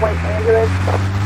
West Angeles.